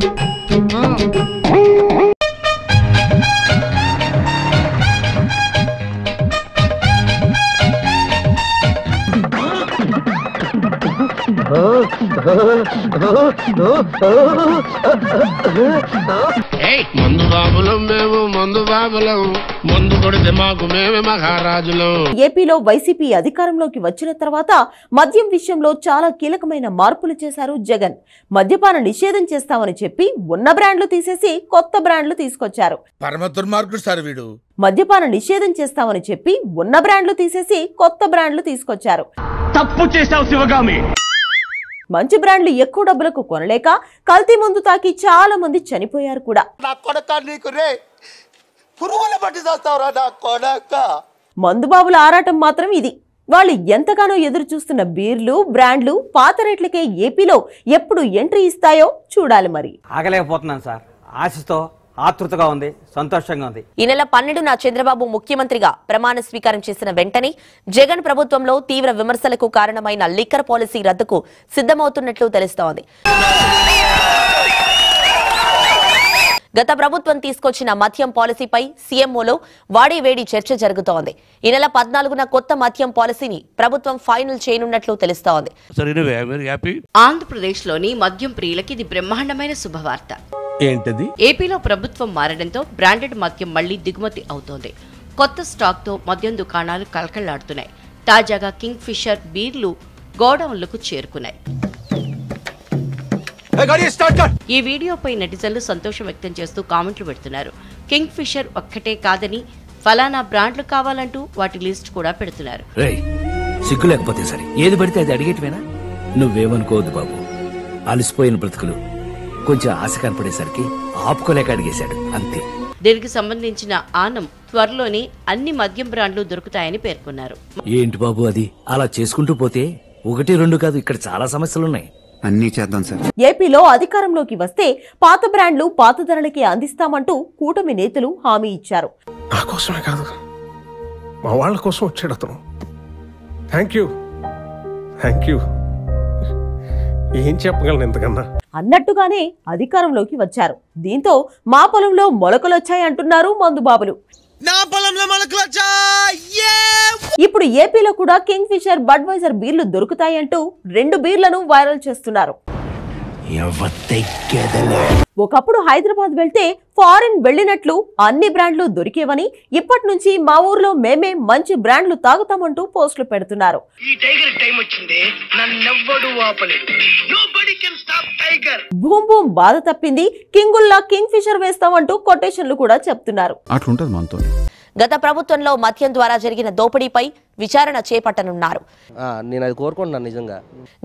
嗯。మందు బాబులం మేము మందు బాబులం. మందు కొడితే మాకు మేమే మహారాజులం. ఏపీలో వైసీపీ అధికారంలోకి వచ్చిన తర్వాత మద్యం విషయంలో చాలా కీలకమైన మార్పులు చేశారు జగన్. మద్యపాన నిషేధం చేస్తామని చెప్పి ఉన్న బ్రాండ్లు తీసేసి కొత్త బ్రాండ్లు తీసుకొచ్చారు. పరమ దుర్మార్గుడు సార్ వీడు. మద్యపాన నిషేధం చేస్తామని చెప్పి ఉన్న బ్రాండ్లు తీసేసి కొత్త బ్రాండ్లు తీసుకొచ్చారు. తప్పు చేశావు శివగామి. మంచి బ్రాండ్లు ఎక్కువ డబ్బులకు కొనలేక కల్తీ మందు తాకి చాలా మంది చనిపోయారు కూడా. నా కొడక నీకు రే పురుగుల పట్టి చేస్తావురా నా కొడక. మందుబాబుల ఆరాటం మాత్రం ఇది. వాళ్ళు ఎంతగానో ఎదురు చూస్తున్న బీర్లు బ్రాండ్లు పాత రేట్లకే ఏపీలో ఎప్పుడు ఎంట్రీ ఇస్తాయో చూడాలి మరి. ఆగలేకపోతున్నాను సార్. ఆశతో ఆతృతగా ఉంది సంతోషంగా ఉంది. ఈ నెల పన్నెండున చంద్రబాబు ముఖ్యమంత్రిగా ప్రమాణ స్వీకారం చేసిన వెంటనే జగన్ ప్రభుత్వంలో తీవ్ర విమర్శలకు కారణమైన లిక్కర్ పాలసీ రద్దుకు సిద్ధమవుతున్నట్లు తెలుస్తోంది. గత ప్రభుత్వం తీసుకొచ్చిన మద్యం పాలసీపై సీఎంఓలో వాడే వేడి చర్చ జరుగుతోంది. ఈ నెల పద్నాలుగున కొత్త మద్యం పాలసీని ప్రభుత్వం ఫైనల్ చేయనున్నట్లు తెలుస్తోంది. హ్యాపీ ఆంధ్రప్రదేశ్లోని మద్యం ప్రియులకి ఇది బ్రహ్మాండమైన శుభవార్త. ఏంటది? ఏపీలో ప్రభుత్వం మారడంతో బ్రాండెడ్ మద్యం మళ్ళీ దిగుమతి అవుతోంది. కొత్త స్టాక్తో మద్యం దుకాణాలు కలకళ్ళాడుతున్నాయి తాజాగా కింగ్ ఫిషర్ బీర్లు గోడౌన్లకు చేరుకున్నాయి. ఈ వీడియోపై నెటిజన్లు సంతోషం వ్యక్తం చేస్తూ కామెంట్లు పెడుతున్నారు. కింగ్ ఫిషర్ ఒక్కటే కాదని ఫలానా బ్రాండ్లు కావాలంటూ వాటి లిస్ట్ కూడా పెడుతున్నారు. సిగ్గు లేకపోతే సరే. ఏది పడితే అది అడిగేటివేనా? నువ్వేమనుకోవద్దు బాబు. అలసిపోయిన బ్రతుకులు. కొంచెం ఆశ కనపడేసరికి ఆపుకోలేక అడిగేశాడు. అంతే. దీనికి సంబంధించిన ఆనం త్వరలోనే అన్ని మద్యం బ్రాండ్లు దొరుకుతాయని పేర్కొన్నారు. ఏంటి బాబు అది? అలా చేసుకుంటూ పోతే ఒకటి రెండు కాదు ఇక్కడ చాలా సమస్యలున్నాయి. అన్నీ చేద్దాం సార్. ఏపీలో అధికారంలోకి వస్తే పాత బ్రాండ్లు పాత ధరలకే అందిస్తామంటూ కూటమి నేతలు హామీ ఇచ్చారు. నా కోసమే కాదు. మా వాళ్ళ కోసం వచ్చాడు అతను. థ్యాంక్ యూ థ్యాంక్ యూ ఏం చెప్పగలను ఇంతకన్నా? అన్నట్టుగానే అధికారంలోకి వచ్చారు. దీంతో మా పొలంలో మొలకలొచ్చాయి అంటున్నారు మందుబాబులు. నా పొలంలో మొలకలు ఇప్పుడు ఏపీలో కూడా కింగ్ ఫిషర్ బడ్వైజర్ బీర్లు దొరుకుతాయంటూ రెండు బీర్లను వైరల్ చేస్తున్నారు. ఒకప్పుడు హైదరాబాద్ వెళ్తే ఫారిన్ వెళ్ళినట్లు అన్ని బ్రాండ్లు దొరికేవని ఇప్పటి నుంచి మా ఊర్లో మేమే మంచి బ్రాండ్లు తాగుతామంటూ పోస్టులు పెడుతున్నారు. ఈ టైగర్ టైం వచ్చింది నన్నెవ్వడు ఆపలేదు. Nobody can stop tiger. Boom boom బాధ తప్పింది కింగుల్లా కింగ్ ఫిషర్ వేస్తామంటూ కొటేషన్లు కూడా చెప్తున్నారు. గత ప్రభుత్వంలో మద్యం ద్వారా జరిగిన దోపిడీపై విచారణ చేపట్టనున్నారు. నేను అది కోరుకుంటున్నాను నిజంగా.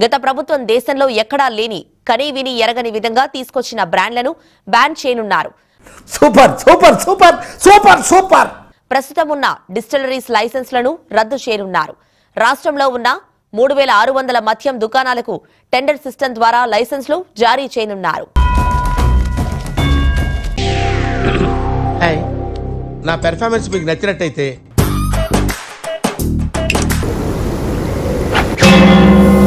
గత ప్రభుత్వం దేశంలో ఎక్కడా లేని కనీ విని ఎరగని విధంగా తీసుకొచ్చిన బ్రాండ్లను బ్యాన్ చేయనున్నారు. Super super super super super. ప్రస్తుతం ఉన్న డిస్టిలరీస్ లైసెన్స్లను రద్దు చేయనున్నారు. రాష్ట్రంలో ఉన్న మూడు వేల ఆరు వందల మద్యం దుకాణాలకు టెండర్ సిస్టమ్ ద్వారా లైసెన్స్లు జారీ చేయనున్నారు. నా పెర్ఫార్మెన్స్ మీకు నచ్చినట్టయితే